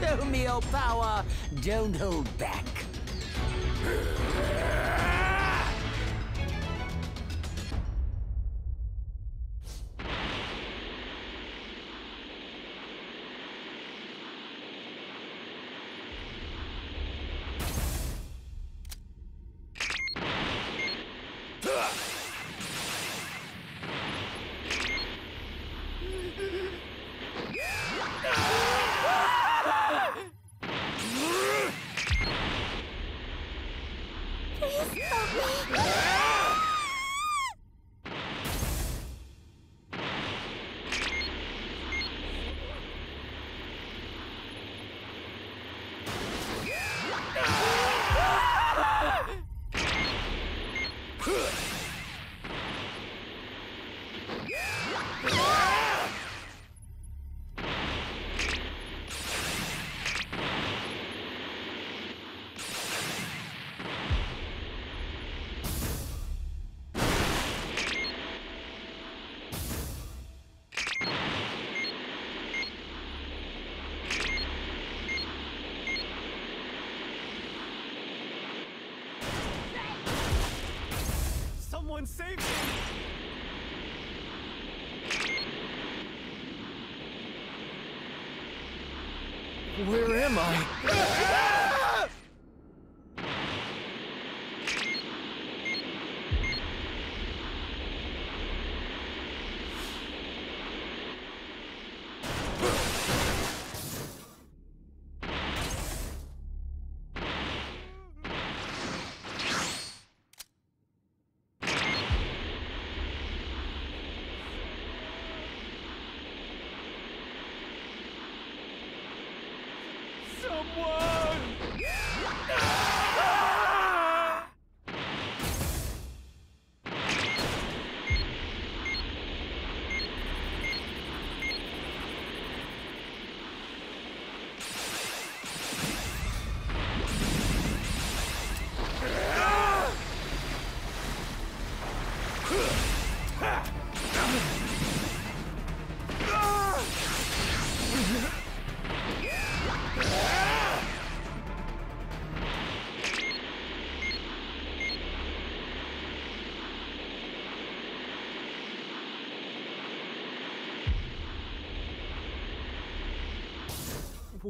Show me your power. Don't hold back. Please Someone save me! Where am I?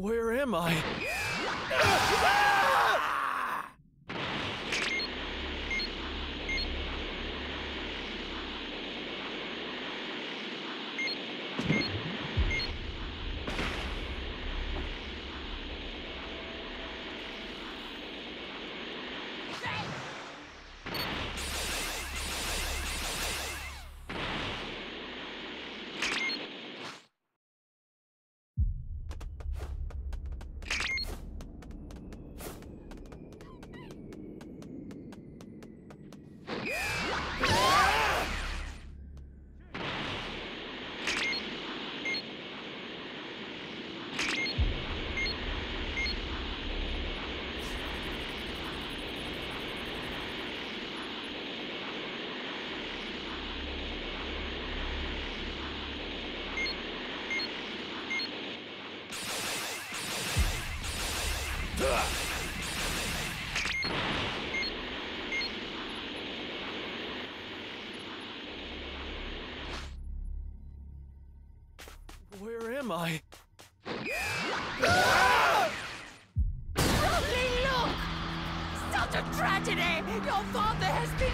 Where am I? Where am I? Only look! Such a tragedy! Your father has been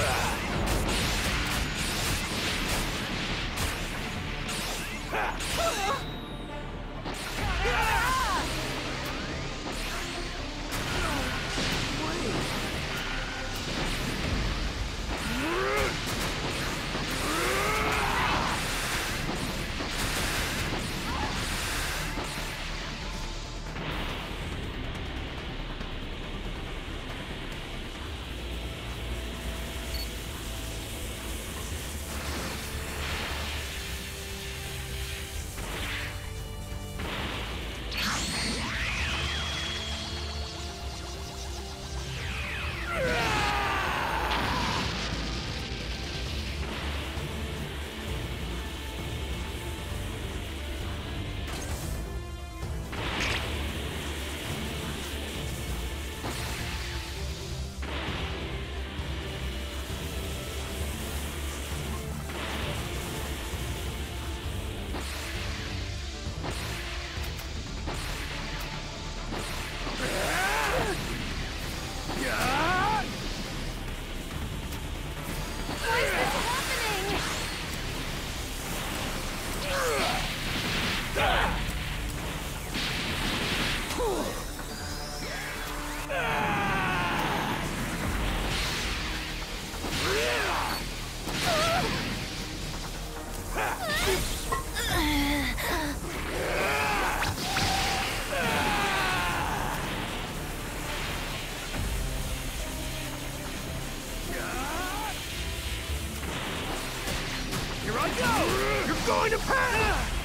Ah! going to pass!